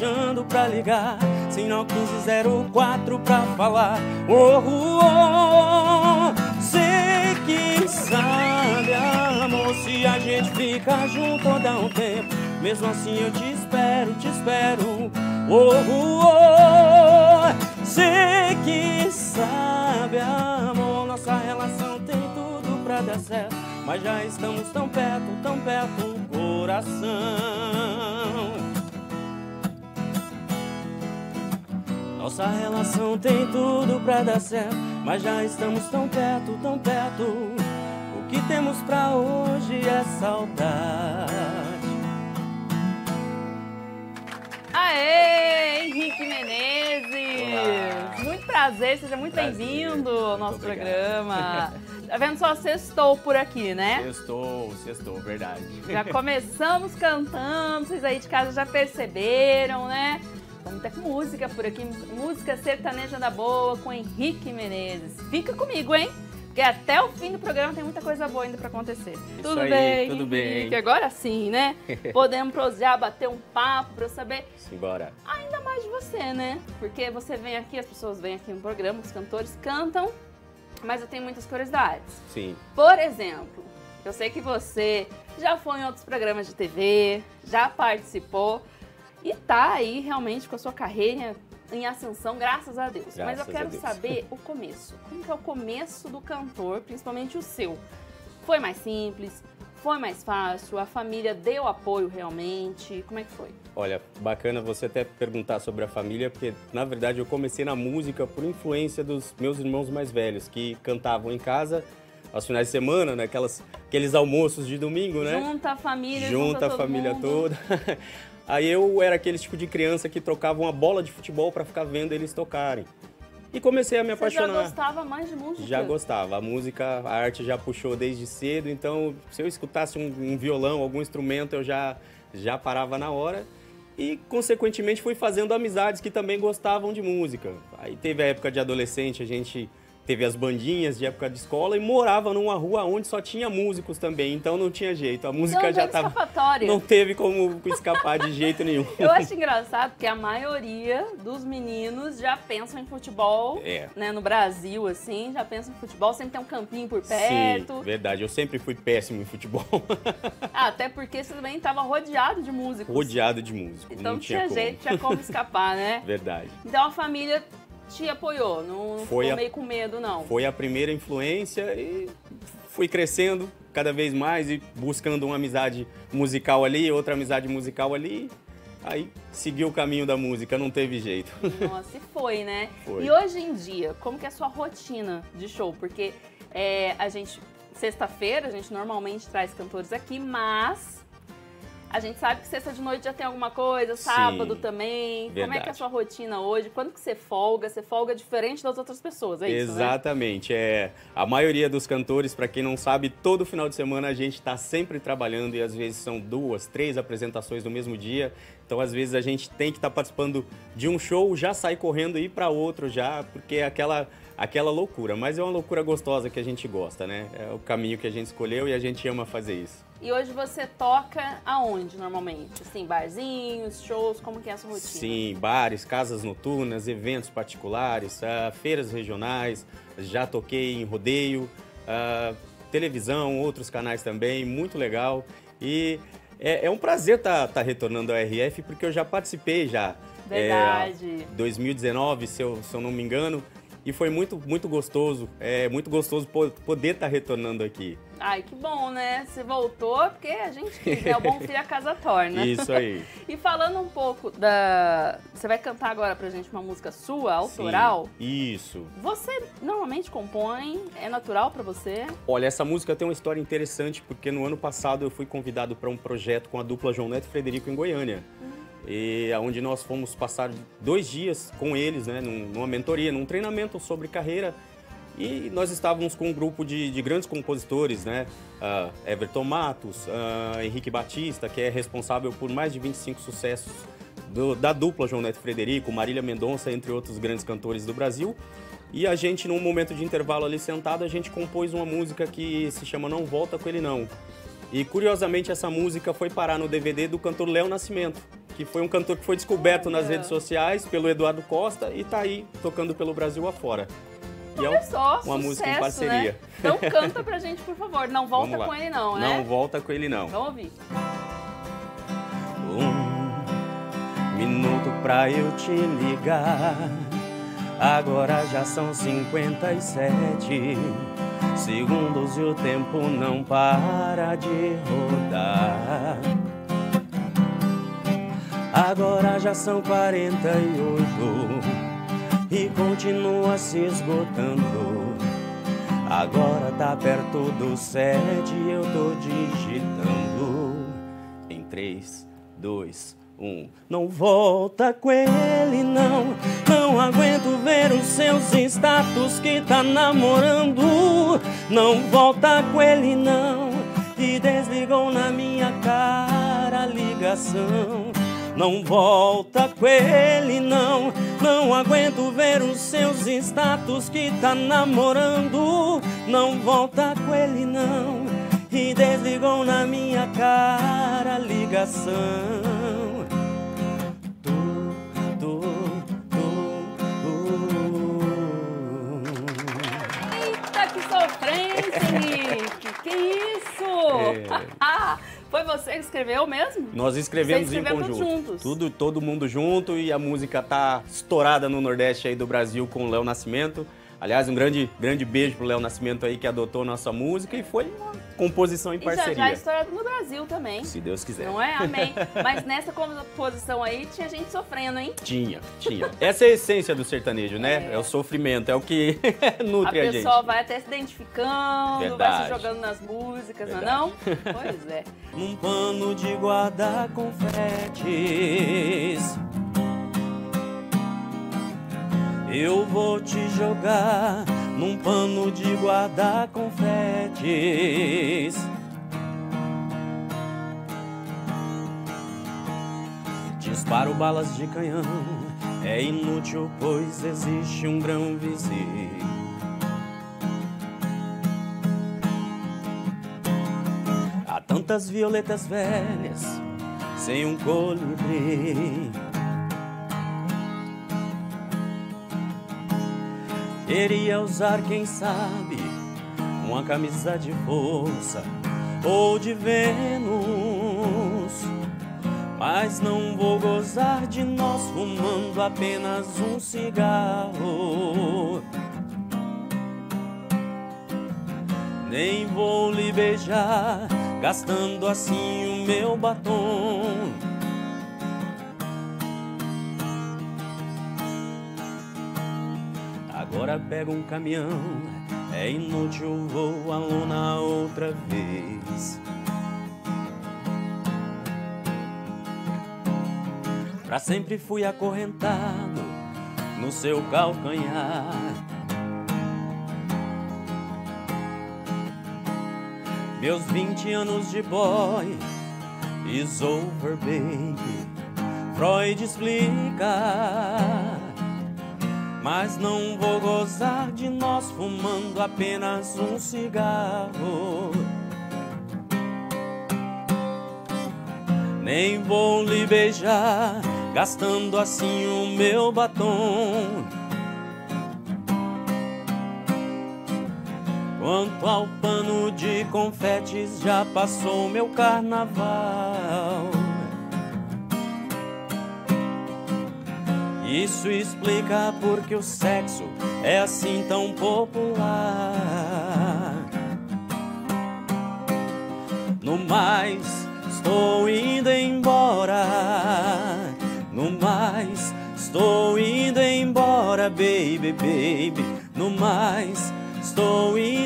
deixando pra ligar. Sinal 1504 pra falar. Oh, oh, oh. Sei que sabe, amor, se a gente fica junto ou dá um tempo. Mesmo assim eu te espero, te espero. Oh, oh, oh. Sei que sabe, amor, nossa relação tem tudo pra dar certo. Mas já estamos tão perto, tão perto, coração. Nossa relação tem tudo pra dar certo, mas já estamos tão perto, tão perto. O que temos pra hoje é saudade. Aê, Henrique Menezes! Olá. Muito prazer, seja muito bem-vindo ao nosso Muito programa. Tá vendo só sextou por aqui, né? Sextou, sextou, verdade. Já começamos cantando, vocês aí de casa já perceberam, né? Vamos ter música por aqui, música sertaneja da boa com Henrique Menezes. Fica comigo, hein? Porque até o fim do programa tem muita coisa boa ainda pra acontecer. tudo aí, bem? tudo bem. Henrique? Agora sim, né? Podemos prosear, bater um papo pra eu saber Simbora. ainda mais de você, né? Porque você vem aqui, as pessoas vêm aqui no programa, os cantores cantam, mas eu tenho muitas curiosidades. Sim. Por exemplo, eu sei que você já foi em outros programas de TV, já participou e tá aí realmente com a sua carreira em ascensão, graças a Deus. Mas eu Graças quero saber o começo. Como que é o começo do cantor, principalmente o seu? Foi mais simples? Foi mais fácil? A família deu apoio realmente? Como é que foi? Olha, bacana você até perguntar sobre a família, porque na verdade eu comecei na música por influência dos meus irmãos mais velhos, que cantavam em casa aos finais de semana, né? Aquelas, aqueles almoços de domingo, né? Junta a família, Junta a família mundo. toda. Aí eu era aquele tipo de criança que trocava uma bola de futebol para ficar vendo eles tocarem. E comecei a me Você já apaixonar. gostava mais de música? Já gostava. A música, a arte já puxou desde cedo, então se eu escutasse um, um violão, algum instrumento, eu já, já parava na hora. E, consequentemente, fui fazendo amizades que também gostavam de música. Aí teve a época de adolescente, a gente teve as bandinhas de época de escola e morava numa rua onde só tinha músicos também, então não tinha jeito. A música Então, já teve tava. escapatória. Não teve como escapar de jeito nenhum. Eu acho engraçado que a maioria dos meninos já pensam em futebol, É. né? No Brasil, assim, já pensam em futebol, sempre tem um campinho por perto. Sim, verdade. Eu sempre fui péssimo em futebol. Ah, até porque você também estava rodeado de músicos. Rodeado de músico. Então não tinha, como. jeito, tinha como escapar, né? Verdade. Então a família te apoiou, não, Foi ficou a- meio com medo, não. Foi a primeira influência e fui crescendo cada vez mais e buscando uma amizade musical ali, outra amizade musical ali. Aí segui o caminho da música, não teve jeito. Nossa, e foi, né? Foi. E hoje em dia, como que é a sua rotina de show? Porque é, a gente, sexta-feira, a gente normalmente traz cantores aqui, mas a gente sabe que sexta de noite já tem alguma coisa, sábado também. Como é que é a verdade. sua rotina hoje? Quando que você folga? Você folga diferente das outras pessoas, é isso, né? Exatamente. É, a maioria dos cantores, para quem não sabe, todo final de semana a gente está sempre trabalhando e às vezes são duas, três apresentações no mesmo dia. Então, às vezes, a gente tem que estar participando de um show, já sai correndo e ir para outro já, porque é aquela, aquela loucura. Mas é uma loucura gostosa que a gente gosta, né? É o caminho que a gente escolheu e a gente ama fazer isso. E hoje você toca aonde normalmente? Assim, barzinhos, shows, como que é a sua rotina? Sim, bares, casas noturnas, eventos particulares, ah, feiras regionais, já toquei em rodeio, ah, televisão, outros canais também, muito legal. E é, é um prazer estar retornando ao RF, porque eu já participei já. Verdade. É, 2019, se eu, se eu não me engano, e foi muito, muito gostoso, é muito gostoso po- poder estar retornando aqui. Ai, que bom, né? Você voltou porque a gente né? O bom filho a casa torna. Isso aí. E falando um pouco da. Você vai cantar agora pra gente uma música sua, autoral? Sim, isso. Você normalmente compõe? É natural pra você? Olha, essa música tem uma história interessante porque no ano passado eu fui convidado para um projeto com a dupla João Neto e Frederico em Goiânia. E onde nós fomos passar dois dias com eles, né, num- numa mentoria, num treinamento sobre carreira. E nós estávamos com um grupo de, de grandes compositores, né? ah, Everton Matos, ah, Henrique Batista, que é responsável por mais de 25 sucessos do- da dupla João Neto Frederico, Marília Mendonça, entre outros grandes cantores do Brasil. E a gente, num momento de intervalo ali sentado, a gente compôs uma música que se chama Não Volta Com Ele Não. E curiosamente essa música foi parar no DVD do cantor Léo Nascimento, que foi um cantor que foi descoberto nas redes sociais pelo Eduardo Costa e tá aí tocando pelo Brasil afora. E é Olha um- só, uma música em sucesso, parceria. Né? Então canta pra gente, por favor. Não volta com ele não, né? Não volta com ele não. Vamos ouvir. Um minuto pra eu te ligar. Agora já são 57 segundos e o tempo não para de rodar. Agora já são 48 e continua se esgotando. Agora tá perto do sete eu tô digitando em 3, 2, 1. Não volta com ele, não. Não aguento ver os seus status que tá namorando. Não volta com ele, não. E desligou na minha cara a ligação. Não volta com ele, não. Não aguento ver os seus status que tá namorando. Não volta com ele, não. E desligou na minha cara a ligação. Escreveu mesmo? Nós escrevemos em conjunto. juntos? Tudo, todo mundo junto e a música tá estourada no Nordeste aí do Brasil com o Léo Nascimento. Aliás, um grande, grande beijo pro Léo Nascimento aí que adotou nossa música e foi uma composição em E já parceria. já é estourado no Brasil também. Se Deus quiser. Não é? Amém. Mas nessa composição aí tinha gente sofrendo, hein? Tinha, tinha. Essa é a essência do sertanejo, né? É. É, o sofrimento, é o que A nutre a, gente. pessoa vai até se identificando, vai Verdade. se jogando nas músicas, não é Verdade. não? Pois é. Num pano de guardar confetes Eu vou te jogar num pano de guardar confetes Disparo balas de canhão É inútil, pois existe um grão vizinho Há tantas violetas velhas sem um colibri. Queria usar, quem sabe, uma camisa de força ou de Vênus. Mas não vou gozar de nós fumando apenas um cigarro. Nem vou lhe beijar, gastando assim o meu batom. Agora pego um caminhão, é inútil, vou a lona outra vez. Pra sempre fui acorrentado no seu calcanhar. Meus 20 anos de boy is over, baby. Freud explica. Mas não vou gozar de nós fumando apenas um cigarro. Nem vou lhe beijar, gastando assim o meu batom. Quanto ao pano de confetes, já passou meu carnaval. Isso explica porque o sexo é assim tão popular. No mais, estou indo embora. No mais, estou indo embora, baby, baby. No mais, estou indo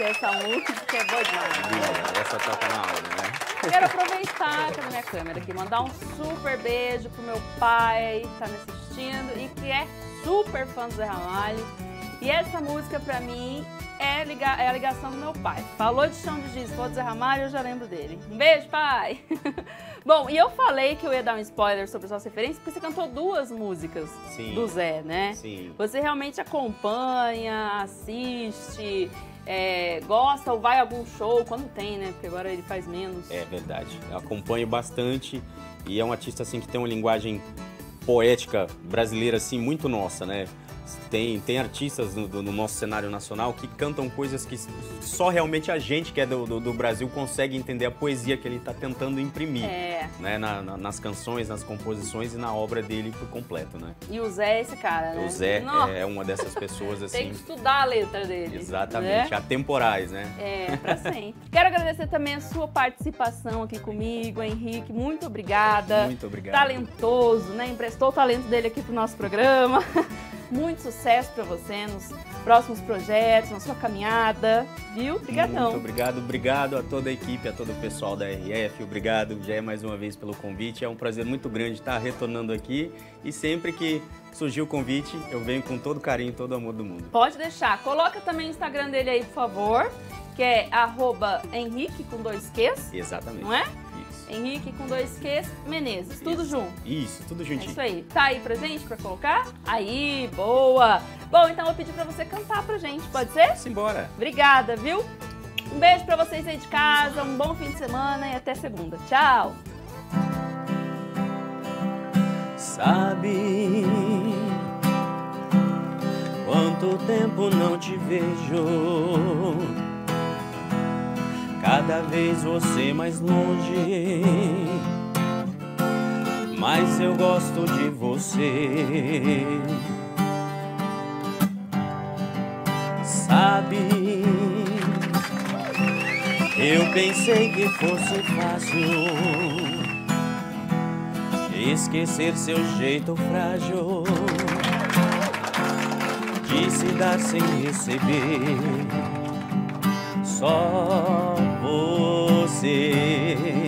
Eita, nós! Que essa música é boa demais. Essa toca na alma, né? Quero aproveitar a minha câmera aqui, mandar um super beijo pro meu pai que tá me assistindo e que é super fã do Zé Ramalho. E essa música, pra mim, é, é a ligação do meu pai. Falou de chão de giz, falou de Zé Ramalho, eu já lembro dele. Um beijo, pai! Bom, e eu falei que eu ia dar um spoiler sobre suas referências, porque você cantou duas músicas Sim. do Zé, né? Sim. Você realmente acompanha, assiste, é, gosta ou vai a algum show, quando tem, né? Porque agora ele faz menos. É verdade. Eu acompanho bastante e é um artista assim que tem uma linguagem poética brasileira assim muito nossa, né? Tem, tem artistas no, no, nosso cenário nacional que cantam coisas que só realmente a gente que é do, do, do Brasil consegue entender a poesia que ele está tentando imprimir. É. Né? Na, na, nas canções, nas composições e na obra dele por completo, né? E o Zé é esse cara, né? O Zé Nossa. é uma dessas pessoas assim. Tem que estudar a letra dele. Exatamente, né? atemporais, né? É, pra sempre. Quero agradecer também a sua participação aqui comigo, Henrique. Muito obrigada. Muito obrigado. Talentoso, né? Emprestou o talento dele aqui pro nosso programa. Muito sucesso para você nos próximos projetos, na sua caminhada, viu? Obrigadão. Muito obrigado, obrigado a toda a equipe, a todo o pessoal da RF, obrigado, já é mais uma vez pelo convite, é um prazer muito grande estar retornando aqui e sempre que surgir o convite, eu venho com todo carinho, todo amor do mundo. Pode deixar, coloca também o Instagram dele aí, por favor, que é arroba Henrique com dois Qs, Exatamente. não é? Henrique com dois Qs, Menezes, tudo Isso. junto. Isso, tudo É juntinho. isso aí. Tá aí pra gente pra colocar? Aí, boa! Bom, então eu vou pedir pra você cantar pra gente, pode ser? Simbora. Obrigada, viu? Um beijo pra vocês aí de casa, um bom fim de semana e até segunda. Tchau! Sabe quanto tempo não te vejo? Cada vez você mais longe. Mas eu gosto de você. Sabe, eu pensei que fosse fácil esquecer seu jeito frágil de se dar sem receber. Só você